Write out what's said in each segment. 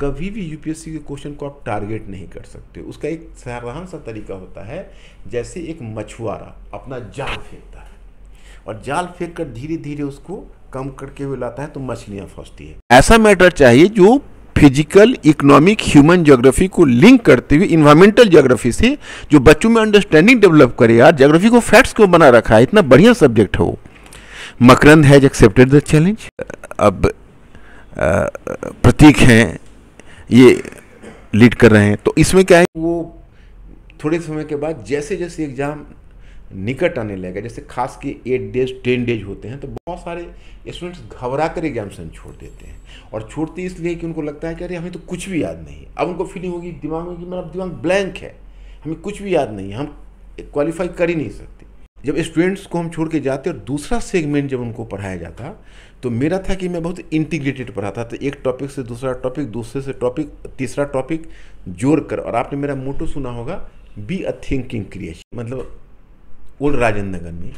कभी भी यूपीएससी के क्वेश्चन को आप टारगेट नहीं कर सकते उसका एक साधारण सा तरीका होता है, जैसे एक मछुआरा अपना जाल फेंकता है और जाल फेंक कर धीरे धीरे उसको कम करके हुए लाता है तो मछलियाँ फंसती है। ऐसा मैटर चाहिए जो फ़िज़िकल इकोनॉमिक ह्यूमन जोग्राफी को लिंक करते हुए इन्वायरमेंटल जोग्राफी से, जो बच्चों में अंडरस्टैंडिंग डेवलप करे यार जोग्राफी को फैक्ट्स को बना रखा है, इतना बढ़िया सब्जेक्ट है। वो Makarand has accepted the challenge अब प्रतीक हैं ये लीड कर रहे हैं। तो इसमें क्या है? वो थोड़े समय के बाद जैसे जैसे एग्ज़ाम निकट आने लगेगा जैसे खास के एट डेज़ टेन डेज़ होते हैं तो बहुत सारे स्टूडेंट्स घबरा कर एग्जामिशन छोड़ देते हैं। और छोड़ते इसलिए कि उनको लगता है कि अरे, हमें तो कुछ भी याद नहीं अब उनको फीलिंग होगी, दिमाग में कि मेरा दिमाग ब्लैंक है। हमें कुछ भी याद नहीं हम क्वालिफाई कर ही नहीं सकते। जब स्टूडेंट्स को हम छोड़ के जाते और दूसरा सेगमेंट जब उनको पढ़ाया जाता तो मेरा था कि मैं बहुत इंटीग्रेटेड पढ़ाता था तो एक टॉपिक से दूसरा टॉपिक दूसरे से टॉपिक तीसरा टॉपिक जोड़ कर। और आपने मेरा मोटो सुना होगा बी अ थिंकिंग क्रिएशन मतलब ओल्ड राजेंद्र नगर में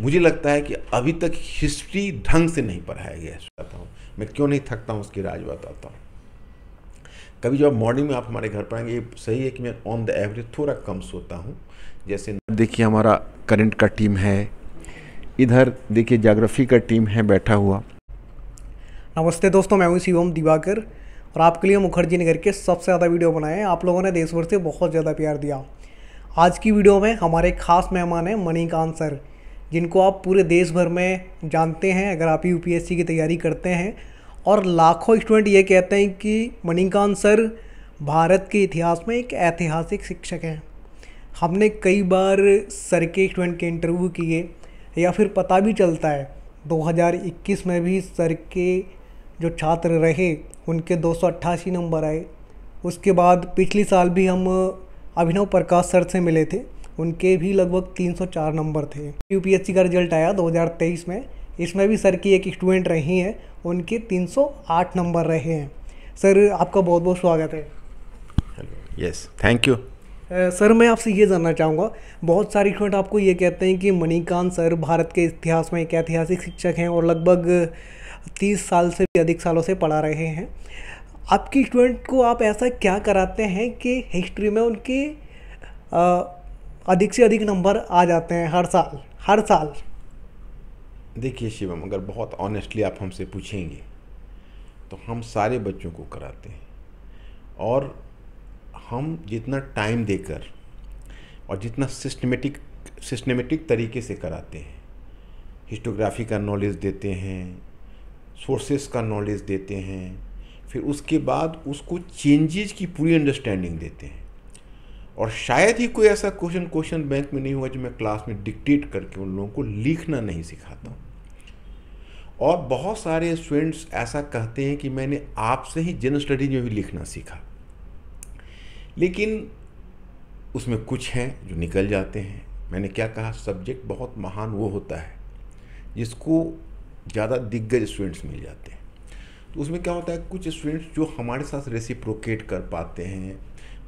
मुझे लगता है कि अभी तक हिस्ट्री ढंग से नहीं पढ़ाया गया चाहता हूँ। मैं क्यों नहीं थकता हूँ उसकी राज बताता हूँ। कभी जब मॉर्निंग में आप हमारे घर पर आएँगे, ये सही है कि मैं ऑन द एवरेज थोड़ा कम सोता हूँ। जैसे देखिए हमारा करंट का टीम है इधर, देखिए जाग्राफी का टीम है, बैठा हुआ। नमस्ते दोस्तों, मैं हूँ शिवम दिवाकर, और आपके लिए मुखर्जी नगर के सबसे ज़्यादा वीडियो बनाए आप लोगों ने देश भर से बहुत ज़्यादा प्यार दिया। आज की वीडियो में हमारे खास मेहमान हैं मणिकांत सर, जिनको आप पूरे देश भर में जानते हैं, अगर आप यूपीएससी की तैयारी करते हैं। और लाखों स्टूडेंट ये कहते हैं कि मणिकांत सर भारत के इतिहास में एक ऐतिहासिक शिक्षक हैं। हमने कई बार सर के स्टूडेंट के इंटरव्यू किए या फिर पता भी चलता है। 2021 में भी सर के जो छात्र रहे, उनके दो सौ अट्ठासी नंबर आए। उसके बाद पिछले साल भी हम अभिनव प्रकाश सर से मिले थे। उनके भी लगभग 304 नंबर थे। यू का रिज़ल्ट आया 2023 में। इसमें भी सर की एक स्टूडेंट रही हैं। उनके 308 नंबर रहे हैं। सर, आपका बहुत बहुत स्वागत है। यस थैंक यू सर, मैं आपसे ये जानना चाहूँगा, बहुत सारे स्टूडेंट आपको ये कहते हैं कि मणिकांत सर भारत के इतिहास में एक ऐतिहासिक शिक्षक हैं और लगभग तीस साल से भी अधिक सालों से पढ़ा रहे हैं। आपकी स्टूडेंट को आप ऐसा क्या कराते हैं कि हिस्ट्री में उनके अधिक से अधिक नंबर आ जाते हैं हर साल हर साल? देखिए शिवम, अगर बहुत ऑनेस्टली आप हमसे पूछेंगे तो हम सारे बच्चों को कराते हैं। और हम जितना टाइम देकर और जितना सिस्टमेटिक सिस्टमेटिक तरीके से कराते हैं। हिस्टोग्राफी का नॉलेज देते हैं सोर्सेस का नॉलेज देते हैं, फिर उसके बाद उसको चेंजेज की पूरी अंडरस्टैंडिंग देते हैं। और शायद ही कोई ऐसा क्वेश्चन क्वेश्चन बैंक में नहीं हुआ जो मैं क्लास में डिक्टेट करके उन लोगों को लिखना नहीं सिखाता हूँ। और बहुत सारे स्टूडेंट्स ऐसा कहते हैं कि मैंने आपसे ही जनरल स्टडीज़ में भी लिखना सीखा। लेकिन उसमें कुछ हैं जो निकल जाते हैं। मैंने क्या कहा? सब्जेक्ट बहुत महान वो होता है, जिसको ज़्यादा दिग्गज स्टूडेंट्स मिल जाते हैं। तो उसमें क्या होता है? कुछ स्टूडेंट्स जो हमारे साथ रेसिप्रोकेट कर पाते हैं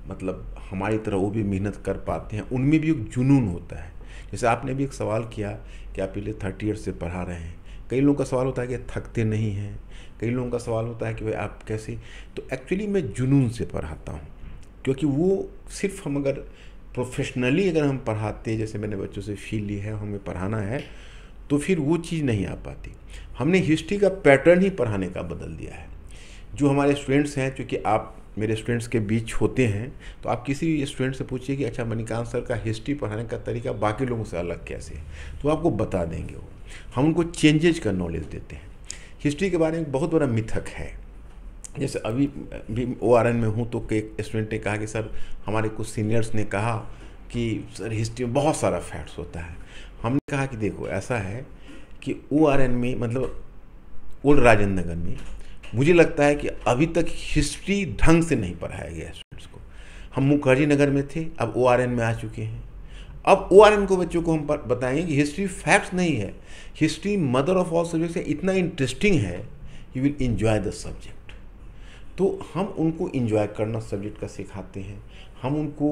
मतलब हमारी तरह वो भी मेहनत कर पाते हैं, उनमें भी एक जुनून होता है। जैसे आपने भी एक सवाल किया कि आप पहले थर्टी ईयर्स से पढ़ा रहे हैं। कई लोगों का सवाल होता है कि थकते नहीं हैं। कई लोगों का सवाल होता है कि भाई आप कैसे? तो एक्चुअली मैं जुनून से पढ़ाता हूँ। क्योंकि वो सिर्फ़ हम अगर प्रोफेशनली अगर हम पढ़ाते जैसे मैंने बच्चों से फील ली है, हमें पढ़ाना है तो फिर वो चीज़ नहीं आ पाती। हमने हिस्ट्री का पैटर्न ही पढ़ाने का बदल दिया है। जो हमारे स्टूडेंट्स हैं क्योंकि आप मेरे स्टूडेंट्स के बीच होते हैं तो आप किसी भी स्टूडेंट से पूछिए कि अच्छा मणिकांत सर का हिस्ट्री पढ़ाने का तरीका बाकी लोगों से अलग कैसे है? तो आपको बता देंगे वो। हम उनको चेंजेज का नॉलेज देते हैं। हिस्ट्री के बारे में बहुत बड़ा मिथक है। जैसे अभी भी ओ आर एन में हूँ तो एक स्टूडेंट ने कहा कि, सर, हमारे कुछ सीनियर्स ने कहा कि, सर हिस्ट्री में बहुत सारा फैक्ट्स होता है। हमने कहा कि, देखो, ऐसा है कि ओ आर एन में मतलब ओल्ड राजेंद्र नगर में, मुझे लगता है कि अभी तक हिस्ट्री ढंग से नहीं पढ़ाया गया स्टूडेंट्स को। हम मुखर्जी नगर में थे, अब ओ आर एन में आ चुके हैं। अब ओ आर एन को बच्चों को हम बताएँगे कि हिस्ट्री फैक्ट्स नहीं है। History mother of all subjects इतना इंटरेस्टिंग है you will enjoy the subject तो हम उनको इन्जॉय करना सब्जेक्ट का सिखाते हैं। हम उनको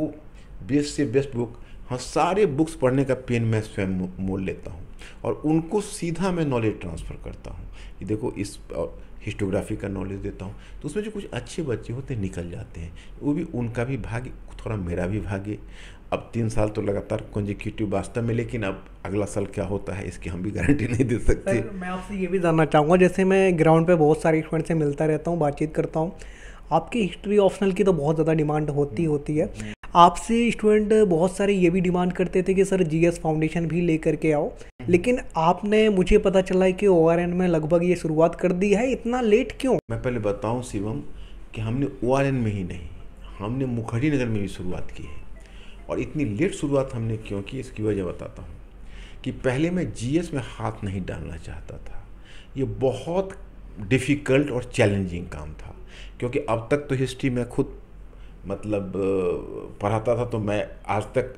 बेस्ट से बेस्ट बुक हाँ सारे बुक्स पढ़ने का पेन मैं स्वयं मोल लेता हूँ। और उनको सीधा मैं नॉलेज ट्रांसफ़र करता हूँ। कि देखो इस हिस्टोग्राफी का नॉलेज देता हूँ। तो उसमें जो कुछ अच्छे बच्चे होते हैं निकल जाते हैं। वो भी उनका भी भाग्य थोड़ा मेरा भी भाग्य। अब तीन साल तो लगातार कॉन्जिक्यूटिव वास्तव में लेकिन अब अगला साल क्या होता है इसकी हम भी गारंटी नहीं दे सकते। मैं आपसे ये भी जानना चाहूँगा जैसे मैं ग्राउंड पे बहुत सारे स्टूडेंट से मिलता रहता हूँ बातचीत करता हूँ। आपकी हिस्ट्री ऑप्शनल की तो बहुत ज़्यादा डिमांड होती होती है। आपसे स्टूडेंट बहुत सारे ये भी डिमांड करते थे कि सर जीएस फाउंडेशन भी लेकर के आओ। लेकिन आपने मुझे पता चला है कि ओआरएन में लगभग ये शुरुआत कर दी है। इतना लेट क्यों? मैं पहले बताऊँ शिवम कि हमने ओआरएन में ही नहीं, हमने मुखर्जी नगर में भी शुरुआत की है। और इतनी लेट शुरुआत हमने क्यों की, इसकी वजह बताता हूँ कि पहले मैं जीएस में हाथ नहीं डालना चाहता था। ये बहुत डिफ़िकल्ट और चैलेंजिंग काम था, क्योंकि अब तक तो हिस्ट्री में खुद मतलब पढ़ाता था तो मैं आज तक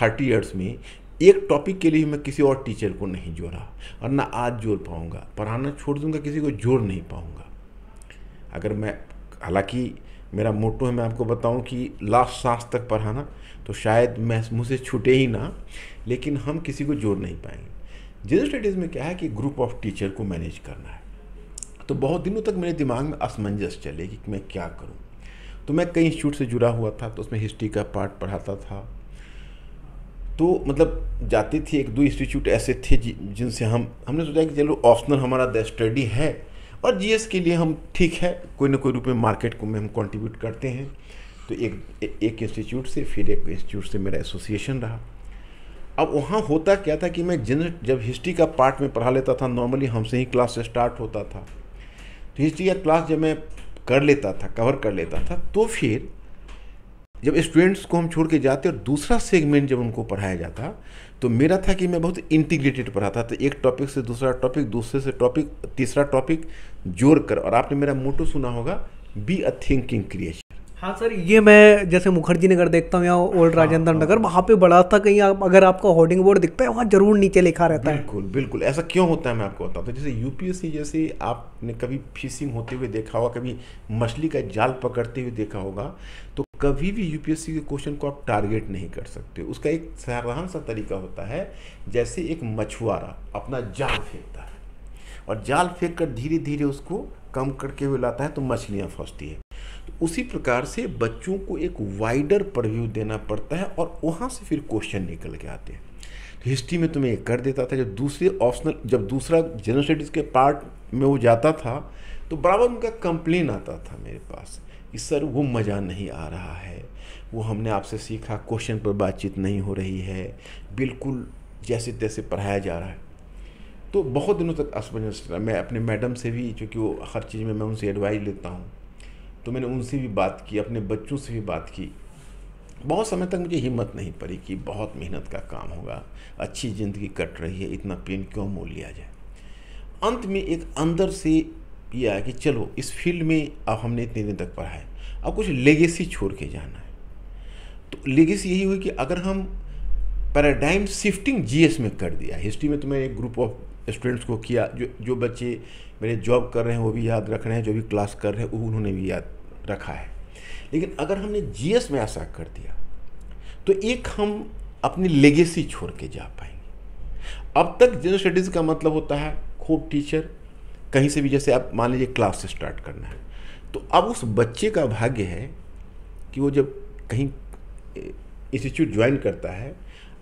थर्टी ईयर्स में एक टॉपिक के लिए मैं किसी और टीचर को नहीं जोड़ा और ना आज जोड़ पाऊँगा। पढ़ाना छोड़ दूँगा, किसी को जोड़ नहीं पाऊँगा। अगर मैं, हालाँकि मेरा मोटो है, मैं आपको बताऊँ कि लास्ट सांस तक पढ़ाना तो शायद मैं मुझसे छूटे ही ना, लेकिन हम किसी को जोड़ नहीं पाएँगे। जनरल स्टडीज़ में क्या है कि ग्रुप ऑफ़ टीचर को मैनेज करना है तो बहुत दिनों तक मेरे दिमाग में असमंजस चले कि मैं क्या करूँ। तो मैं कई इंस्टीट्यूट से जुड़ा हुआ था तो उसमें हिस्ट्री का पार्ट पढ़ाता था। तो मतलब जाती थी एक दो इंस्टीट्यूट ऐसे थे जिनसे हम, हमने सोचा कि चलो ऑप्शनल हमारा द स्टडी है और जीएस के लिए हम ठीक है, कोई ना कोई रूप में मार्केट को में हम कंट्रीब्यूट करते हैं। तो एक एक इंस्टीट्यूट से, फिर एक इंस्टीट्यूट से मेरा एसोसिएशन रहा। अब वहाँ होता क्या था कि मैं जिन जब हिस्ट्री का पार्ट में पढ़ा लेता था नॉर्मली हमसे ही क्लास स्टार्ट होता था। तो हिस्ट्री का क्लास जब मैं कर लेता था कवर कर लेता था तो फिर जब स्टूडेंट्स को हम छोड़ के जाते और दूसरा सेगमेंट जब उनको पढ़ाया जाता तो मेरा था कि मैं बहुत इंटीग्रेटेड पढ़ाता था। एक टॉपिक से दूसरा टॉपिक दूसरे से टॉपिक तीसरा टॉपिक जोड़ कर और आपने मेरा मोटो सुना होगा बी अ थिंकिंग क्रिएशन हाँ सर ये मैं जैसे मुखर्जी नगर देखता हूँ या ओल्ड हाँ, राजेंद्र हाँ, नगर वहाँ पे बड़ा था कहीं आप अगर आपका होर्डिंग बोर्ड दिखता है वहाँ ज़रूर नीचे लिखा रहता है। बिल्कुल बिल्कुल। ऐसा क्यों होता है मैं आपको बताता हूँ। जैसे यूपीएससी जैसे आपने कभी फिशिंग होते हुए देखा होगा कभी मछली का जाल पकड़ते हुए देखा होगा तो कभी भी यूपीएससी के क्वेश्चन को आप टारगेट नहीं कर सकते उसका एक साधारण सा तरीका होता है जैसे एक मछुआरा अपना जाल फेंकता है और जाल फेंक कर धीरे धीरे उसको कम करके हुए लाता है तो मछलियाँ फंसती है। तो उसी प्रकार से बच्चों को एक वाइडर प्रव्यू देना पड़ता है और वहाँ से फिर क्वेश्चन निकल के आते हैं। तो हिस्ट्री में तुम्हें एक कर देता था, जब दूसरे ऑप्शनल जब दूसरा जनरल स्टडीज़ के पार्ट में वो जाता था तो बराबर उनका कंप्लेन आता था मेरे पास कि, सर, वो मज़ा नहीं आ रहा है। वो हमने आपसे सीखा क्वेश्चन पर बातचीत नहीं हो रही है। बिल्कुल जैसे तैसे पढ़ाया जा रहा है। तो बहुत दिनों तक असमंजस मैं अपने मैडम से भी, चूँकि वो हर चीज़ में मैं उनसे एडवाइस लेता हूँ तो मैंने उनसे भी बात की, अपने बच्चों से भी बात की। बहुत समय तक मुझे हिम्मत नहीं पड़ी कि बहुत मेहनत का काम होगा। अच्छी ज़िंदगी कट रही है, इतना पेन क्यों मोल लिया जाए? अंत में एक अंदर से ये आया कि चलो, इस फ़ील्ड में अब हमने इतने दिन तक पढ़ा है। अब कुछ लेगेसी छोड़ के जाना है। तो लेगेसी यही हुई कि अगर हम पैराडाइम शिफ्टिंग जीएस में कर दिया, हिस्ट्री में तो मैंने एक ग्रुप ऑफ़ स्टूडेंट्स को किया, जो जो बच्चे मेरे जॉब कर रहे हैं, वो भी याद रख रहे हैं, जो भी क्लास कर रहे हैं, उन्होंने भी याद रखा है। लेकिन अगर हमने जीएस में ऐसा कर दिया तो एक हम अपनी लेगेसी छोड़ के जा पाएँगे। अब तक जनरल स्टडीज़ का मतलब होता है खूब टीचर कहीं से भी जैसे आप मान लीजिए क्लास स्टार्ट करना है तो अब उस बच्चे का भाग्य है कि वो जब कहीं इंस्टीट्यूट ज्वाइन करता है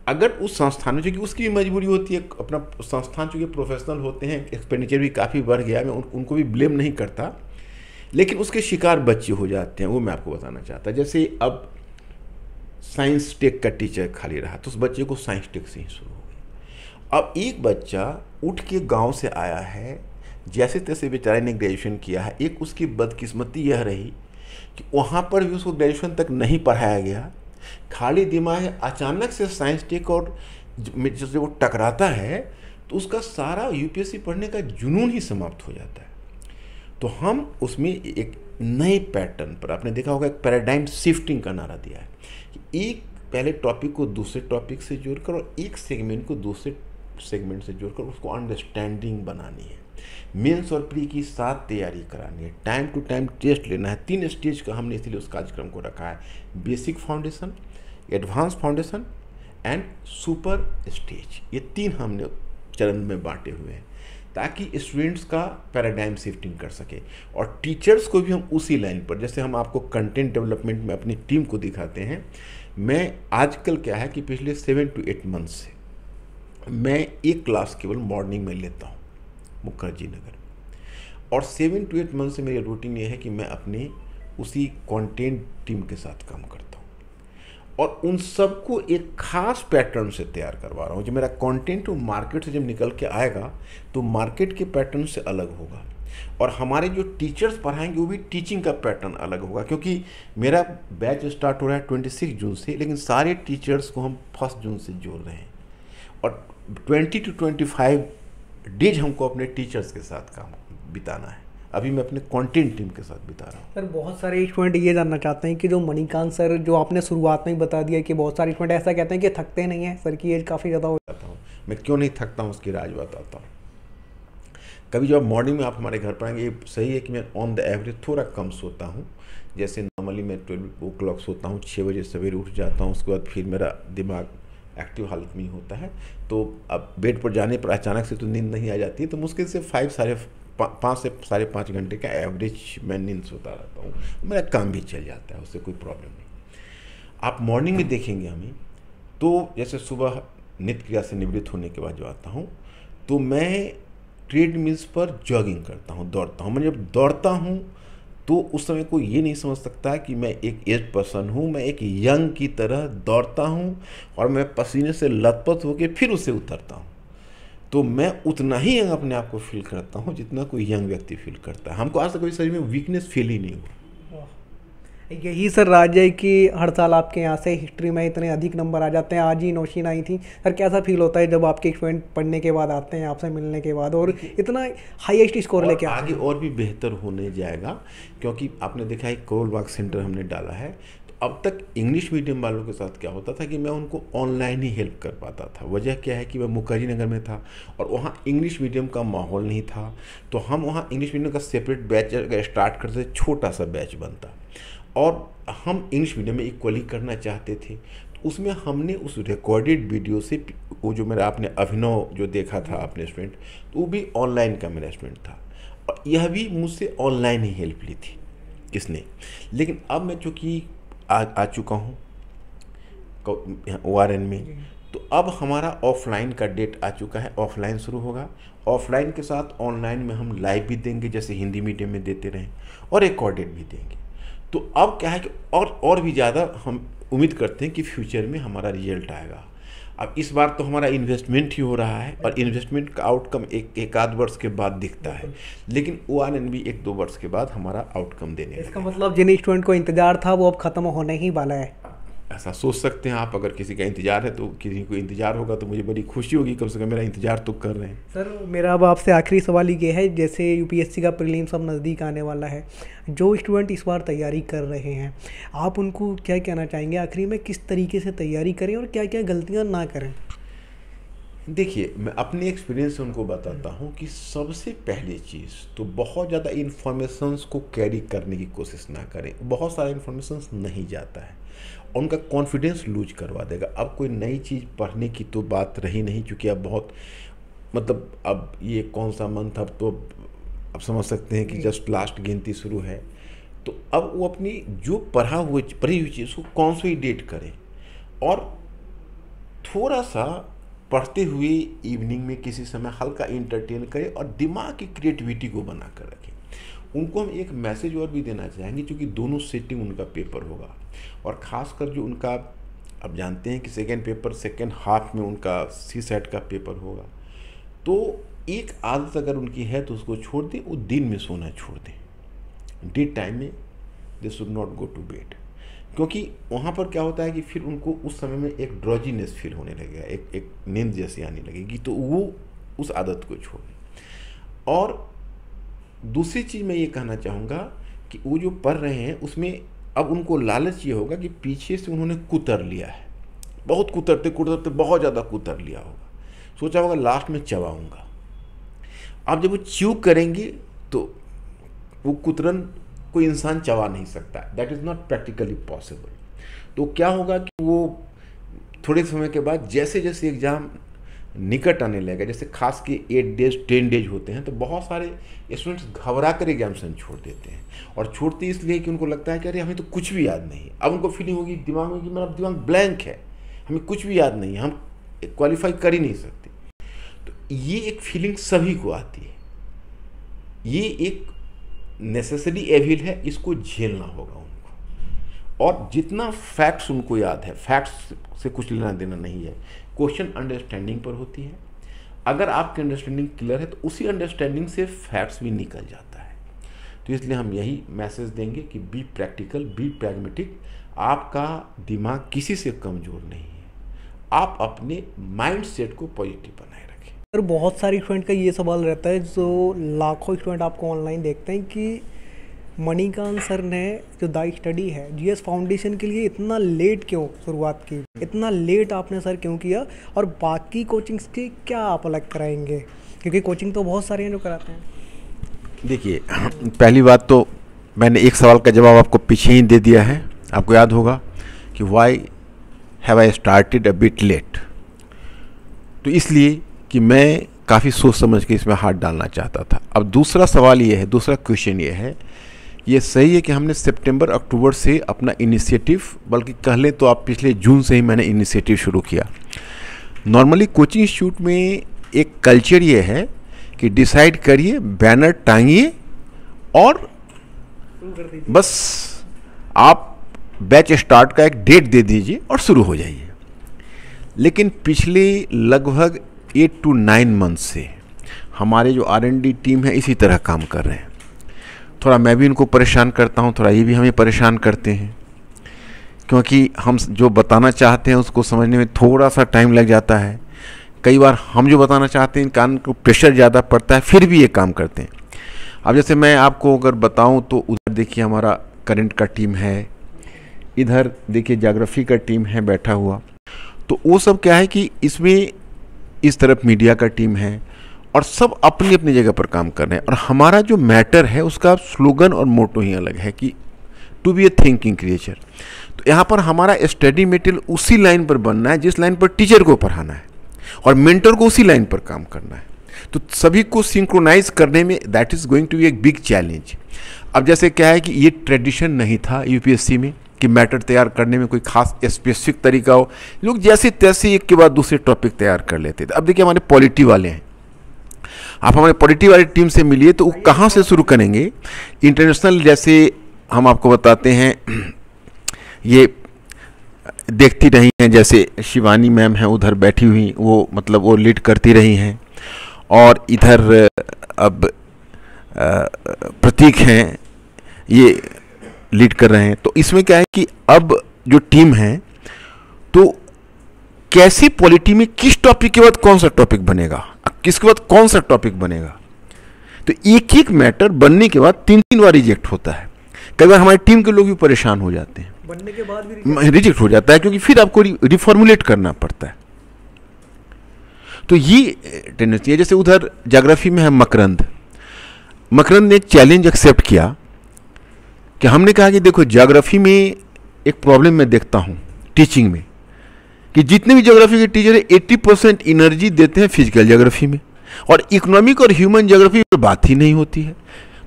अगर उस संस्थान में चूँकि उसकी भी मजबूरी होती है अपना संस्थान चूँकि प्रोफेशनल होते हैं एक्सपेंडिचर भी काफ़ी बढ़ गया मैं उन, उनको भी ब्लेम नहीं करता लेकिन उसके शिकार बच्चे हो जाते हैं, वो मैं आपको बताना चाहता जैसे अब साइंस टेक का टीचर खाली रहा तो उस बच्चे को साइंस टेक से ही शुरू हो गई अब एक बच्चा उठ के गाँव से आया है, जैसे तैसे बेचारे ने ग्रेजुएशन किया है, एक उसकी बदकिस्मती यह रही कि वहाँ पर भी उसको ग्रेजुएशन तक नहीं पढ़ाया गया। खाली दिमाग अचानक से साइंस टेक और जैसे वो टकराता है तो उसका सारा यूपीएससी पढ़ने का जुनून ही समाप्त हो जाता है। तो हम उसमें एक नए पैटर्न पर, आपने देखा होगा एक पैराडाइम शिफ्टिंग का नारा दिया है कि एक पहले टॉपिक को दूसरे टॉपिक से जोड़कर और एक सेगमेंट को दूसरे सेगमेंट से जोड़कर उसको अंडरस्टैंडिंग बनानी है। मेंस और प्री की साथ तैयारी करानी है। टाइम टू टाइम टेस्ट लेना है। तीन स्टेज का हमने इसलिए उस कार्यक्रम को रखा है। Basic foundation advance foundation and super stage ये तीन हमने चरण में बांटे हुए हैं। ताकि स्टूडेंट्स का पैराडाइम शिफ्टिंग कर सके। और टीचर्स को भी हम उसी लाइन पर, जैसे हम आपको कंटेंट डेवलपमेंट में अपनी टीम को दिखाते हैं, मैं आजकल क्या है कि पिछले सेवन टू एट मंथ से मैं एक क्लास केवल मॉर्निंग में लेता हूँ मुखर्जी नगर और सेवन टू एट मंथ से मेरी रूटीन ये है कि मैं अपने उसी कंटेंट टीम के साथ काम करता और उन सबको एक खास पैटर्न से तैयार करवा रहा हूँ जो मेरा कंटेंट वो मार्केट से जब निकल के आएगा तो मार्केट के पैटर्न से अलग होगा। और हमारे जो टीचर्स पढ़ाएँगे, वो भी टीचिंग का पैटर्न अलग होगा, क्योंकि मेरा बैच स्टार्ट हो रहा है ट्वेंटी सिक्स जून से, लेकिन सारे टीचर्स को हम फ़र्स्ट जून से जोड़ रहे हैं। और twenty two twenty five days हमको अपने टीचर्स के साथ काम बिताना है। अभी मैं अपने कंटेंट टीम के साथ बिता रहा हूँ। सर बहुत सारे स्टूडेंट ये जानना चाहते हैं कि जो मणिकांत सर जो आपने शुरुआत में ही बता दिया कि बहुत सारे स्टूडेंट ऐसा कहते हैं कि थकते नहीं हैं सर की एज काफ़ी ज़्यादा हो जाता हूँ। मैं क्यों नहीं थकता हूँ उसकी राज बताता हूँ। कभी जब मॉर्निंग में आप हमारे घर पर आएँगे ये सही है कि मैं ऑन द एवरेज थोड़ा कम सोता हूँ। जैसे नॉर्मली मैं ट्वेल्व ओ क्लॉक सोता हूँ छः बजे सवेरे उठ जाता हूँ उसके बाद फिर मेरा दिमाग एक्टिव हालत में ही होता है। तो अब बेड पर जाने पर अचानक से तो नींद नहीं आ जाती है तो मुश्किल से फाइव साढ़े पाँच से साढ़े पाँच घंटे का एवरेज मैं नींद सोता रहता हूँ। मेरा काम भी चल जाता है, उससे कोई प्रॉब्लम नहीं। आप मॉर्निंग में देखेंगे हमें तो जैसे सुबह नित्य क्रिया से निवृत्त होने के बाद जो आता हूँ तो मैं ट्रेड मिल्स पर जॉगिंग करता हूँ, दौड़ता हूँ। मैं जब दौड़ता हूँ तो उस समय कोई ये नहीं समझ सकता कि मैं एक एज पर्सन हूँ, मैं एक यंग की तरह दौड़ता हूँ और मैं पसीने से लथपथ होकर फिर उसे उतरता हूँ। तो मैं उतना ही यंग अपने आप को फील करता हूँ जितना कोई यंग व्यक्ति फील करता है। हमको आज तक कभी शरीर में वीकनेस फील ही नहीं हुआ। यही सर राज्य है कि हर साल आपके यहाँ से हिस्ट्री में इतने अधिक नंबर आ जाते हैं। आज ही नौशीन आई थी। सर कैसा फील होता है जब आपके स्टूडेंट पढ़ने के बाद आते हैं आपसे मिलने के बाद? और इतना हाईएस्ट स्कोर लेके आगे और भी बेहतर होने जाएगा क्योंकि आपने देखा है कोल वाक सेंटर हमने डाला है। अब तक इंग्लिश मीडियम वालों के साथ क्या होता था कि मैं उनको ऑनलाइन ही हेल्प कर पाता था। वजह क्या है कि मैं मुखर्जी नगर में था और वहाँ इंग्लिश मीडियम का माहौल नहीं था। तो हम वहाँ इंग्लिश मीडियम का सेपरेट बैच अगर स्टार्ट करते छोटा सा बैच बनता। और हम इंग्लिश मीडियम में इक्वली करना चाहते थे। तो उसमें हमने उस रिकॉर्डेड वीडियो से वो जो मेरा आपने अभिनव जो देखा था अपने स्टूडेंट तो वो भी ऑनलाइन का मेरा स्टूडेंट था। और यह भी मुझसे ऑनलाइन ही हेल्प ली थी किसने? लेकिन अब मैं चूँकि आ, आ चुका हूँ। ओ आर एन में तो अब हमारा ऑफलाइन का डेट आ चुका है। ऑफलाइन शुरू होगा। ऑफलाइन के साथ ऑनलाइन में हम लाइव भी देंगे जैसे हिंदी मीडियम में देते रहें और रिकॉर्डेड भी देंगे। तो अब क्या है कि और और भी ज़्यादा हम उम्मीद करते हैं कि फ्यूचर में हमारा रिज़ल्ट आएगा। अब इस बार तो हमारा इन्वेस्टमेंट ही हो रहा है और इन्वेस्टमेंट का आउटकम एक एक आध वर्ष के बाद दिखता है। लेकिन ओ आर एन बी एक दो वर्ष के बाद हमारा आउटकम देने इसका मतलब जिन स्टूडेंट को इंतज़ार था वो अब खत्म होने ही वाला है। ऐसा सोच सकते हैं आप, अगर किसी का इंतज़ार है तो किसी को इंतज़ार होगा तो मुझे बड़ी खुशी होगी, कम से कम मेरा इंतज़ार तो कर रहे हैं। सर, मेरा अब आपसे आखिरी सवाल ये है, जैसे यूपीएससी का प्रीलिम्स अब नज़दीक आने वाला है, जो स्टूडेंट इस बार तैयारी कर रहे हैं, आप उनको क्या कहना चाहेंगे? आखिरी में किस तरीके से तैयारी करें और क्या क्या गलतियाँ ना करें? देखिए मैं अपने एक्सपीरियंस से उनको बताता हूँ कि सबसे पहली चीज़ तो बहुत ज़्यादा इन्फॉर्मेशंस को कैरी करने की कोशिश ना करें। बहुत सारा इन्फॉर्मेशंस नहीं जाता है। उनका कॉन्फिडेंस लूज करवा देगा। अब कोई नई चीज़ पढ़ने की तो बात रही नहीं क्योंकि अब बहुत मतलब अब ये कौन सा मंथ अब तो अब समझ सकते हैं कि जस्ट लास्ट गिनती शुरू है। तो अब वो अपनी जो पढ़ा हुए पढ़ी हुई चीज़ को कॉन्सोलिडेट करें? और थोड़ा सा पढ़ते हुए इवनिंग में किसी समय हल्का इंटरटेन करें और दिमाग की क्रिएटिविटी को बना कर रखें। उनको हम एक मैसेज और भी देना चाहेंगे, क्योंकि दोनों सेटिंग उनका पेपर होगा। और ख़ासकर जो उनका अब जानते हैं कि सेकेंड पेपर सेकेंड हाफ़ में उनका सी सेट का पेपर होगा। तो एक आदत अगर उनकी है तो उसको छोड़ दें, वो दिन में सोना छोड़ दें। डे टाइम में they should not go to bed क्योंकि वहाँ पर क्या होता है कि फिर उनको उस समय में एक ड्रॉजीनेस फील होने लगेगा, एक एक नींद जैसी आने लगेगी तो वो उस आदत को छोड़। और दूसरी चीज़ मैं ये कहना चाहूँगा कि वो जो पढ़ रहे हैं, उसमें अब उनको लालच ये होगा कि पीछे से उन्होंने कुतर लिया है। बहुत कुतरते कुतरते, बहुत ज़्यादा कुतर लिया होगा। सोचा होगा लास्ट में चबाऊँगा। अब जब वो च्यू करेंगे तो वो कुतरन कोई इंसान चबा नहीं सकता। That is not practically possible तो क्या होगा कि वो थोड़े समय के बाद जैसे जैसे एग्ज़ाम निकट आने लगेगा, जैसे खास के एट डेज़ टेन डेज़ होते हैं तो बहुत सारे स्टूडेंट्स घबरा कर एग्जामिनेशन छोड़ देते हैं। और छोड़ते इसलिए कि उनको लगता है कि अरे, हमें तो कुछ भी याद नहीं। अब उनको फीलिंग होगी दिमाग में कि मेरा दिमाग ब्लैंक है। हमें कुछ भी याद नहीं, हम क्वालिफाई कर ही नहीं सकते। तो ये एक फीलिंग सभी को आती है। ये एक नेसेसरी एविल है, इसको झेलना होगा उनको। और जितना फैक्ट्स उनको याद है फैक्ट्स से कुछ लेना देना नहीं है क्वेश्चन अंडरस्टैंडिंग पर होती है। अगर आपकी अंडरस्टैंडिंग क्लियर है तो उसी अंडरस्टैंडिंग से फैक्ट्स भी निकल जाता है। तो इसलिए हम यही मैसेज देंगे कि बी प्रैक्टिकल बी प्रैग्मेटिक आपका दिमाग किसी से कमज़ोर नहीं है। आप अपने माइंड सेट को पॉजिटिव बनाए रखें। सर बहुत सारे स्टूडेंट का ये सवाल रहता है, जो लाखों स्टूडेंट आपको ऑनलाइन देखते हैं कि मणिकांत सर ने जो दाई स्टडी है जीएस फाउंडेशन के लिए इतना लेट क्यों शुरुआत की? इतना लेट आपने सर क्यों किया? और बाकी कोचिंग्स के क्या आप अलग कराएँगे? क्योंकि कोचिंग तो बहुत सारे हैं जो कराते हैं। देखिए, पहली बात तो मैंने एक सवाल का जवाब आपको पीछे ही दे दिया है। आपको याद होगा कि why have I started a bit late तो इसलिए कि मैं काफ़ी सोच समझ के इसमें हाथ डालना चाहता था। अब दूसरा सवाल ये है, दूसरा क्वेश्चन ये है, ये सही है कि हमने सितंबर, अक्टूबर से अपना इनिशिएटिव बल्कि कह लें तो आप पिछले जून से ही मैंने इनिशिएटिव शुरू किया। नॉर्मली कोचिंग इंस्टीट्यूट में एक कल्चर ये है कि डिसाइड करिए बैनर टांगिए और बस आप बैच स्टार्ट का एक डेट दे दीजिए और शुरू हो जाइए। लेकिन पिछले लगभग एट टू नाइन मंथ से हमारे जो आर टीम है इसी तरह काम कर रहे हैं। थोड़ा मैं भी इनको परेशान करता हूँ, थोड़ा ये भी हमें परेशान करते हैं। क्योंकि हम जो बताना चाहते हैं उसको समझने में थोड़ा सा टाइम लग जाता है। कई बार हम जो बताना चाहते हैं, कान को प्रेशर ज़्यादा पड़ता है, फिर भी ये काम करते हैं। अब जैसे मैं आपको अगर बताऊँ तो उधर देखिए हमारा करंट का टीम है, इधर देखिए जाग्राफी का टीम है बैठा हुआ। तो वो सब क्या है कि इसमें इस तरफ़ मीडिया का टीम है और सब अपनी अपनी जगह पर काम कर रहे हैं। और हमारा जो मैटर है, उसका स्लोगन और मोटो ही अलग है कि to be a thinking creature तो यहाँ पर हमारा स्टडी मेटेरियल उसी लाइन पर बनना है, जिस लाइन पर टीचर को पढ़ाना है और मेंटर को उसी लाइन पर काम करना है। तो सभी को सिंक्रोनाइज करने में that is going to be एक बिग चैलेंज अब जैसे क्या है कि ये ट्रेडिशन नहीं था यूपीएससी में कि मैटर तैयार करने में कोई खास स्पेसिफिक तरीका हो। लोग जैसे तैसे एक के बाद दूसरे टॉपिक तैयार कर लेते थे। अब देखिए हमारे पॉलिटी वाले हैं। आप हमारे पॉलिटी वाली टीम से मिलिए तो वो कहाँ से शुरू करेंगे? इंटरनेशनल जैसे हम आपको बताते हैं, ये देखती रही हैं, जैसे शिवानी मैम हैं, उधर बैठी हुई, वो मतलब वो लीड करती रही हैं। और इधर, अब प्रतीक हैं, ये लीड कर रहे हैं। तो इसमें क्या है कि अब जो टीम है तो कैसी पॉलिटी में किस टॉपिक के बाद कौन सा टॉपिक बनेगा? किसके बाद कौन सा टॉपिक बनेगा? तो एक एक मैटर बनने के बाद तीन तीन बार रिजेक्ट होता है। कई बार हमारी टीम के लोग भी परेशान हो जाते हैं। बनने के बाद भी रिजेक्ट हो जाता है क्योंकि फिर आपको रिफॉर्मुलेट करना पड़ता है। तो ये टेंडेंसी है। जैसे उधर जोग्राफी में है मकरंद। मकरंद ने चैलेंज एक्सेप्ट किया। कि हमने कहा कि देखो जोग्राफी में एक प्रॉब्लम मैं देखता हूँ टीचिंग में, कि जितने भी जोग्राफी के टीचर है एट्टी परसेंट इनर्जी देते हैं फ़िज़िकल जोग्राफी में। और इकोनॉमिक और ह्यूमन जोग्राफी पर बात ही नहीं होती है।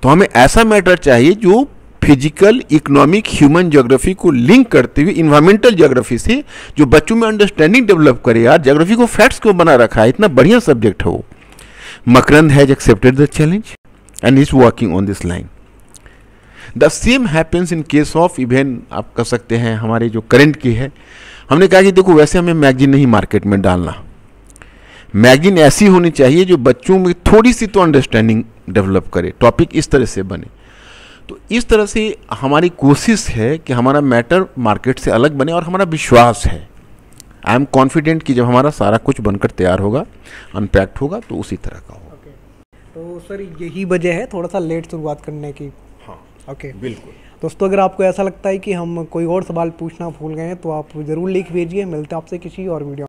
तो हमें ऐसा मैटर चाहिए जो फ़िज़िकल इकोनॉमिक ह्यूमन जोग्राफी को लिंक करते हुए इन्वायरमेंटल जोग्राफी से, जो बच्चों में अंडरस्टैंडिंग डेवलप करे यार जोग्राफी को फैक्ट्स को बना रखा है, इतना बढ़िया सब्जेक्ट है वो। Makarand has accepted the challenge and is working on this line the same happens in case of event आप कह सकते हैं, हमारे जो करंट की है। हमने कहा कि देखो, वैसे हमें मैगजीन नहीं मार्केट में डालना। मैगजीन ऐसी होनी चाहिए जो बच्चों में थोड़ी सी तो अंडरस्टैंडिंग डेवलप करे टॉपिक इस तरह से बने। तो इस तरह से हमारी कोशिश है कि हमारा मैटर मार्केट से अलग बने और हमारा विश्वास है। आई एम कॉन्फिडेंट कि जब हमारा सारा कुछ बनकर तैयार होगा अनपैक्ड होगा तो उसी तरह का होगा। Okay. तो सर, यही वजह है थोड़ा सा लेट शुरुआत करने की। Okay okay. बिल्कुल दोस्तों अगर आपको ऐसा लगता है कि हम कोई और सवाल पूछना भूल गए हैं तो आप ज़रूर लिख भेजिए मिलते हैं आपसे किसी और वीडियो